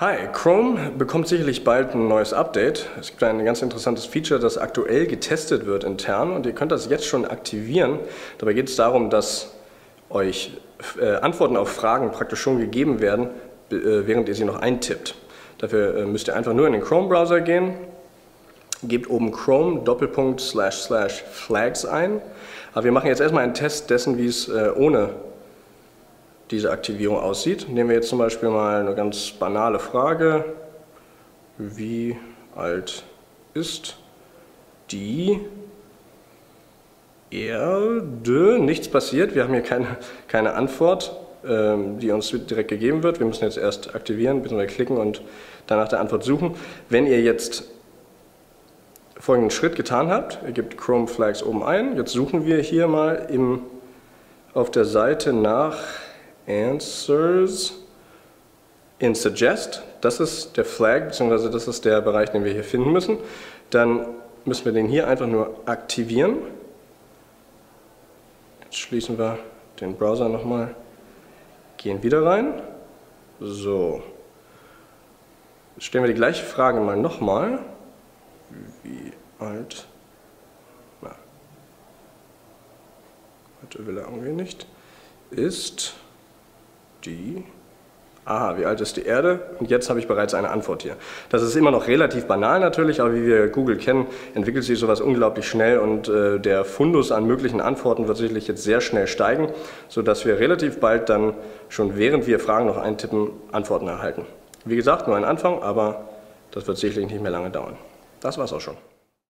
Hi, Chrome bekommt sicherlich bald ein neues Update. Es gibt ein ganz interessantes Feature, das aktuell getestet wird intern und ihr könnt das jetzt schon aktivieren. Dabei geht es darum, dass euch äh, Antworten auf Fragen praktisch schon gegeben werden, äh, während ihr sie noch eintippt. Dafür äh, müsst ihr einfach nur in den Chrome-Browser gehen, gebt oben Chrome Doppelpunkt slash slash Flags ein. Aber wir machen jetzt erstmal einen Test dessen, wie es ohne diese Aktivierung aussieht. Nehmen wir jetzt zum Beispiel mal eine ganz banale Frage. Wie alt ist die Erde? Nichts passiert, wir haben hier keine, keine Antwort, ähm, die uns direkt gegeben wird. Wir müssen jetzt erst aktivieren, bzw. klicken und danach der Antwort suchen. Wenn ihr jetzt folgenden Schritt getan habt, ihr gebt Chrome Flags oben ein, jetzt suchen wir hier mal im, auf der Seite nach Answers in Suggest. Das ist der Flag, beziehungsweise das ist der Bereich, den wir hier finden müssen. Dann müssen wir den hier einfach nur aktivieren. Jetzt schließen wir den Browser nochmal, gehen wieder rein. So. Jetzt stellen wir die gleiche Frage mal nochmal. Wie alt? Na. Heute will er irgendwie nicht. Ist die aha, wie alt ist die Erde? Und jetzt habe ich bereits eine Antwort hier. Das ist immer noch relativ banal natürlich, aber wie wir Google kennen, entwickelt sich sowas unglaublich schnell und äh, der Fundus an möglichen Antworten wird sicherlich jetzt sehr schnell steigen, sodass wir relativ bald dann schon während wir Fragen noch eintippen, Antworten erhalten. Wie gesagt, nur ein Anfang, aber das wird sicherlich nicht mehr lange dauern. Das war's auch schon.